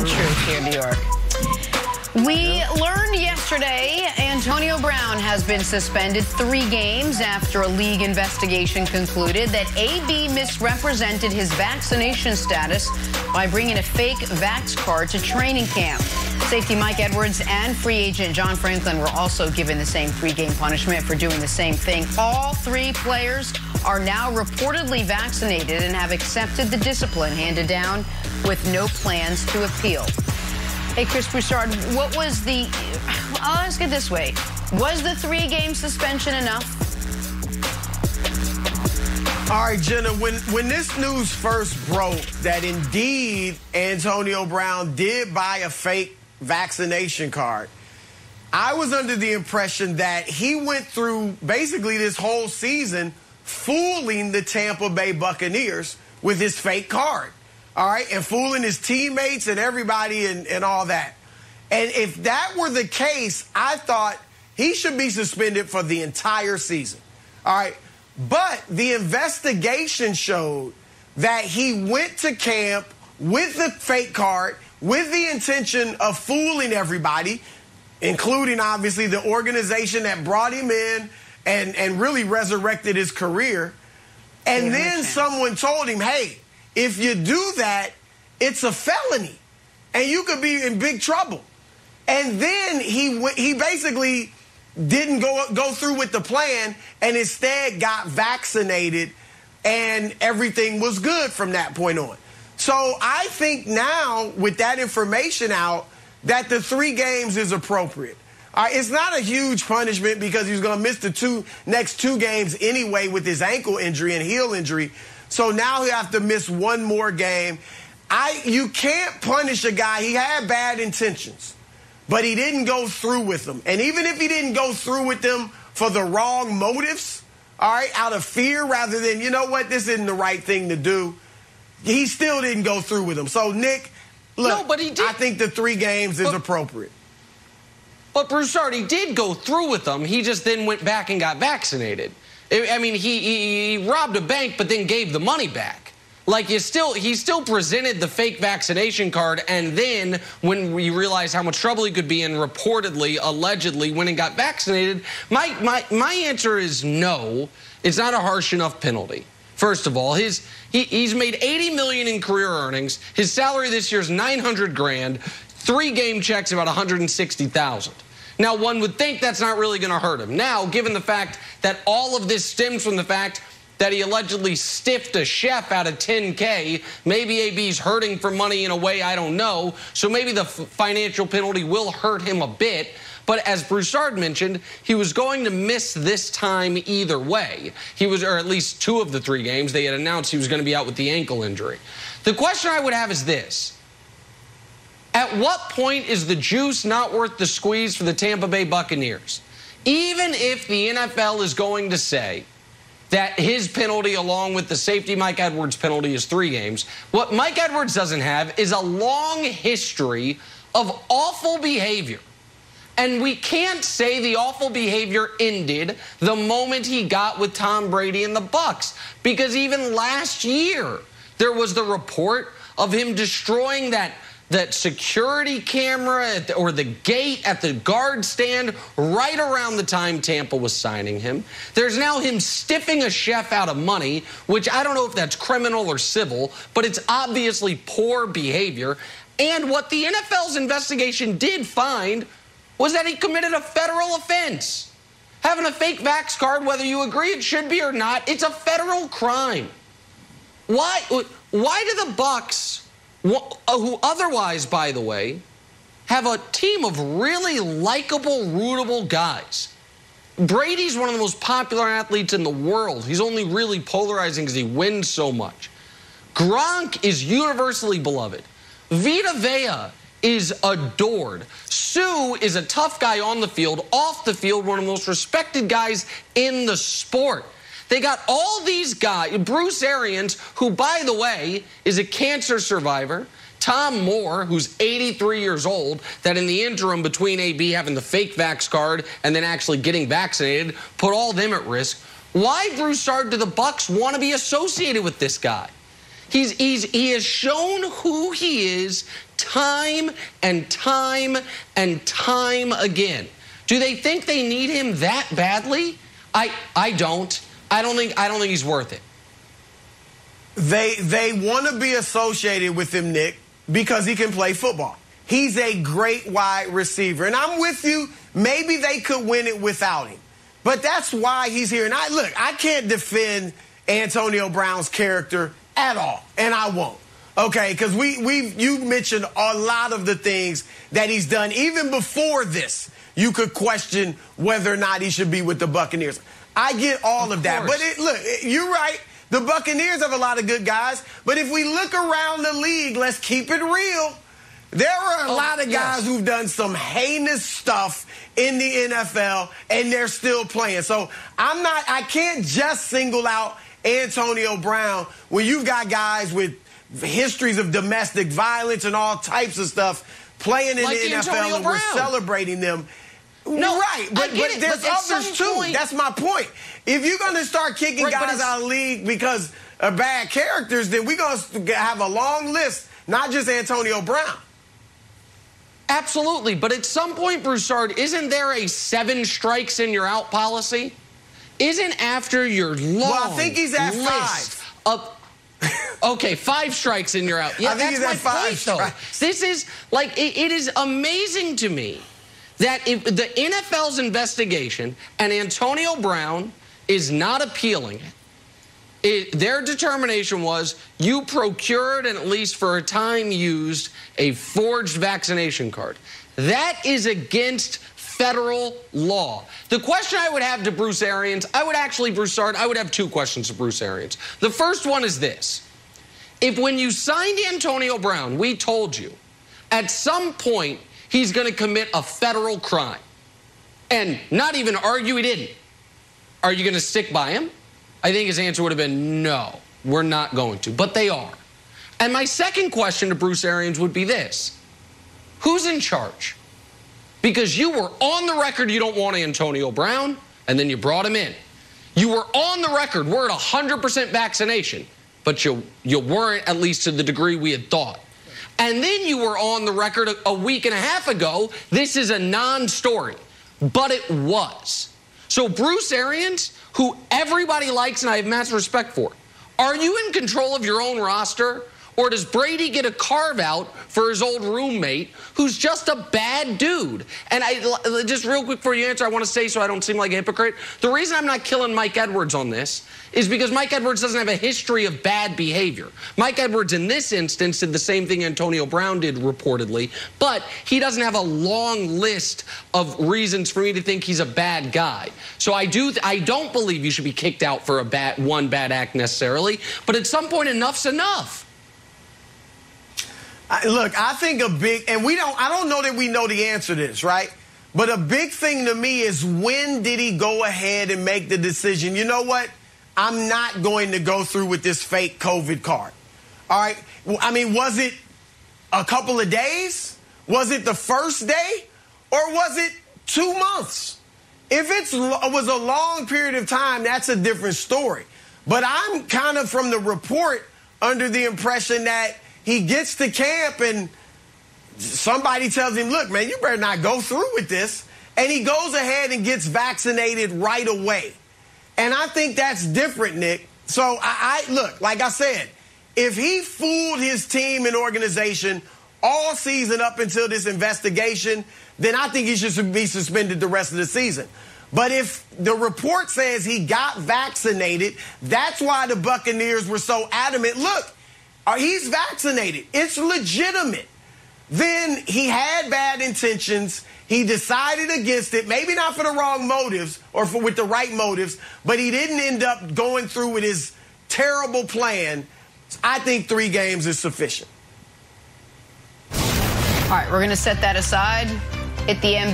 sad truth here in New York. We learned yesterday Antonio Brown has been suspended three games after a league investigation concluded that AB misrepresented his vaccination status by bringing a fake vax card to training camp. Safety Mike Edwards and free agent John Franklin were also given the same three-game punishment for doing the same thing. All three players are now reportedly vaccinated and have accepted the discipline handed down with no plans to appeal. Hey, Chris Broussard, what was the, I'll ask it this way. Was the three-game suspension enough? All right, Jenna, when, when this news first broke that indeed Antonio Brown did buy a fake vaccination card, I was under the impression that he went through basically this whole season fooling the Tampa Bay Buccaneers with his fake card all right, and fooling his teammates and everybody and, and all that. And if that were the case, I thought he should be suspended for the entire season. All right. But the investigation showed that he went to camp with the fake card with the intention of fooling everybody, including obviously the organization that brought him in and, and really resurrected his career. And then someone told him, hey, if you do that, it's a felony and you could be in big trouble. And then he he basically didn't go go through with the plan and instead got vaccinated and everything was good from that point on. So I think now with that information out that the 3 games is appropriate. Uh, it's not a huge punishment because he's going to miss the two next two games anyway with his ankle injury and heel injury. So now he have to miss one more game. I you can't punish a guy. He had bad intentions, but he didn't go through with them. And even if he didn't go through with them for the wrong motives, all right, out of fear rather than, you know what, this isn't the right thing to do, he still didn't go through with them. So Nick, look, no, but he did. I think the three games is but, appropriate. But Broussard, he did go through with them. He just then went back and got vaccinated. I mean, he, he, he robbed a bank, but then gave the money back. Like you still, he still presented the fake vaccination card, and then when we realized how much trouble he could be in, reportedly, allegedly, when he got vaccinated, my my my answer is no. It's not a harsh enough penalty. First of all, his he, he's made 80 million in career earnings. His salary this year is 900 grand. Three game checks about 160,000. Now, one would think that's not really going to hurt him. Now, given the fact that all of this stems from the fact that he allegedly stiffed a chef out of 10K. Maybe AB's hurting for money in a way I don't know. So maybe the financial penalty will hurt him a bit. But as Broussard mentioned, he was going to miss this time either way. He was, or at least two of the three games, they had announced he was going to be out with the ankle injury. The question I would have is this at what point is the juice not worth the squeeze for the Tampa Bay Buccaneers? Even if the NFL is going to say that his penalty, along with the safety Mike Edwards penalty, is three games, what Mike Edwards doesn't have is a long history of awful behavior. And we can't say the awful behavior ended the moment he got with Tom Brady and the Bucs because even last year there was the report of him destroying that that security camera the, or the gate at the guard stand right around the time Tampa was signing him. There's now him stiffing a chef out of money, which I don't know if that's criminal or civil, but it's obviously poor behavior. And what the NFL's investigation did find was that he committed a federal offense. Having a fake vax card, whether you agree it should be or not, it's a federal crime. Why, why do the Bucs uh, Uh, who otherwise, by the way, have a team of really likable, rootable guys. Brady's one of the most popular athletes in the world. He's only really polarizing because he wins so much. Gronk is universally beloved. Vita Vea is adored. Suh is a tough guy on the field, off the field, one of the most respected guys in the sport. They got all these guys, Bruce Arians, who, by the way, is a cancer survivor. Tom Moore, who's 83 years old, that in the interim between AB having the fake vax card and then actually getting vaccinated, put all them at risk. Why, Broussard, do the Bucs want to be associated with this guy? He's, he's, he has shown who he is time and time and time again. Do they think they need him that badly? I, I don't. I don't think I don't think he's worth it. They they want to be associated with him, Nick, because he can play football. He's a great wide receiver. And I'm with you. Maybe they could win it without him. But that's why he's here. And I look, I can't defend Antonio Brown's character at all. And I won't. Okay, because we we you mentioned a lot of the things that he's done even before this. You could question whether or not he should be with the Buccaneers. I get all of, of that, but it, look, you're right. The Buccaneers have a lot of good guys, but if we look around the league, let's keep it real. There are a oh, lot of guys yes. who've done some heinous stuff in the NFL and they're still playing. So I'm not, I can't just single out Antonio Brown when you've got guys with histories of domestic violence and all types of stuff playing in like the Antonio NFL and Brown. we're celebrating them. No, right, but, but it, there's but others too. Point, That's my point. If you're going to start kicking right, guys out of the league because of bad characters, then we're going to have a long list, not just Antonio Brown. Absolutely, but at some point, Broussard, isn't there a seven strikes and you're out policy? Isn't after your long well, I think he's at five. of okay, five strikes and you're out. Yeah, that's my point, strikes. though. This is like it, it is amazing to me that if the NFL's investigation and Antonio Brown is not appealing it, it, their determination was you procured and at least for a time used a forged vaccination card. That is against federal law. The question I would have to Bruce Arians, I would actually, Bruce Broussard, I would have two questions to Bruce Arians. The first one is this. If when you signed Antonio Brown, we told you at some point he's going to commit a federal crime. And not even argue he didn't. Are you going to stick by him? I think his answer would have been no, we're not going to. But they are. And my second question to Bruce Arians would be this Who's in charge? Because you were on the record you don't want Antonio Brown, and then you brought him in. You were on the record, we're at 100% vaccination, but you, you weren't, at least to the degree we had thought. And then you were on the record a, week and a half ago. This is a non story, but it was. So, Bruce Arians, who everybody likes and I have massive respect for, are you in control of your own roster? Or does Brady get a carve out for his old roommate who's just a bad dude? And I just real quick before you answer, I want to say so I don't seem like a hypocrite. The reason I'm not killing Mike Edwards on this is because Mike Edwards doesn't have a history of bad behavior. Mike Edwards, in this instance, did the same thing Antonio Brown did reportedly, but he doesn't have a long list of reasons for me to think he's a bad guy. So I do, I don't believe you should be kicked out for a bad one bad act necessarily. But at some point, enough's enough. I, look, I think a big, and we don't, I don't know that we know the answer to this, right? But a big thing to me is when did he go ahead and make the decision? You know what? I'm not going to go through with this fake COVID card. All right. I mean, was it a couple of days? Was it the first day? Or was it two months? If it was a long period of time, that's a different story. But I'm kind of from the report under the impression that he gets to camp and somebody tells him, look, man, you better not go through with this. And he goes ahead and gets vaccinated right away. And I think that's different, Nick. So I, I look, like I said, if he fooled his team and organization all season up until this investigation, then I think he should be suspended the rest of the season. But if the report says he got vaccinated, that's why the Buccaneers were so adamant. Look, uh, he's vaccinated. It's legitimate. Then he had bad intentions. He decided against it, maybe not for the wrong motives or for with the right motives, but he didn't end up going through with his terrible plan. I think three games is sufficient. All right, we're going to set that aside. at the NBA.